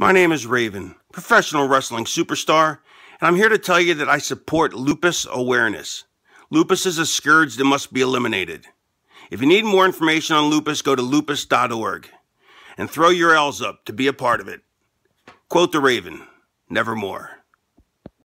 My name is Raven, professional wrestling superstar, and I'm here to tell you that I support lupus awareness. Lupus is a scourge that must be eliminated. If you need more information on lupus, go to lupus.org and throw your L's up to be a part of it. Quote the Raven, nevermore.